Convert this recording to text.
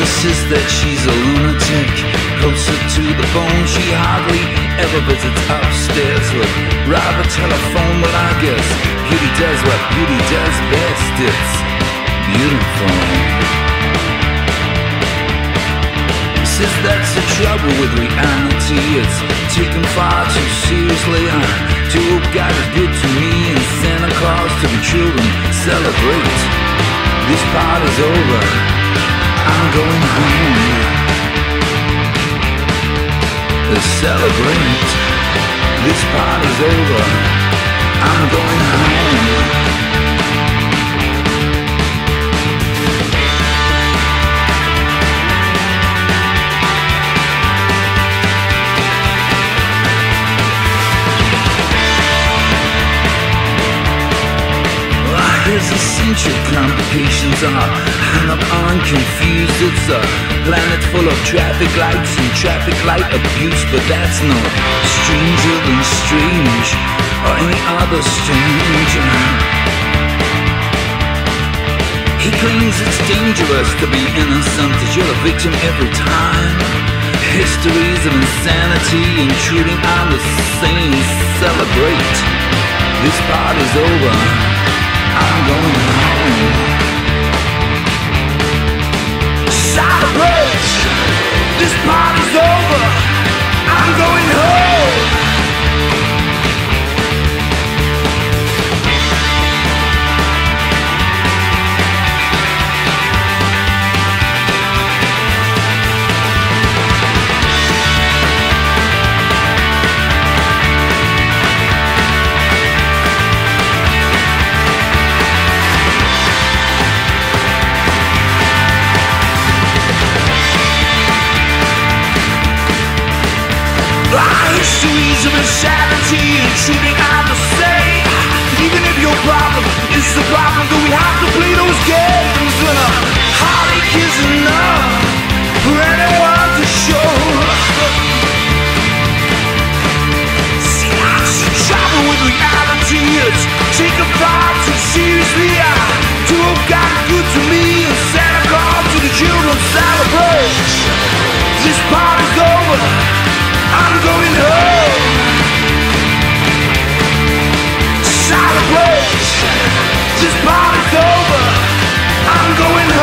insists that she's a lunatic. Closer to the bone, she hardly ever visits upstairs. Would rather telephone, but I guess beauty does what beauty does best. It's beautiful. Says that's the trouble with reality. It's taken far too seriously. I do hope God is good to me and Santa Claus to the children celebrate. This part is over. I'm going home. Let's celebrate. This part is over. I'm going home. Here's essential complications are hung up on confused. It's a planet full of traffic lights and traffic light abuse, but that's no stranger than strange or any other stranger. He claims it's dangerous to be innocent, that you're a victim every time. Histories of insanity intruding on the sane. Celebrate. This party's over. I'm going home. Our histories of insanity intruding on the same. Even if your problem is the problem, do we have to play those games when a heartache is enough for anyone to show? See, I see trouble with reality. It's taken far too seriously. over. I'm going home.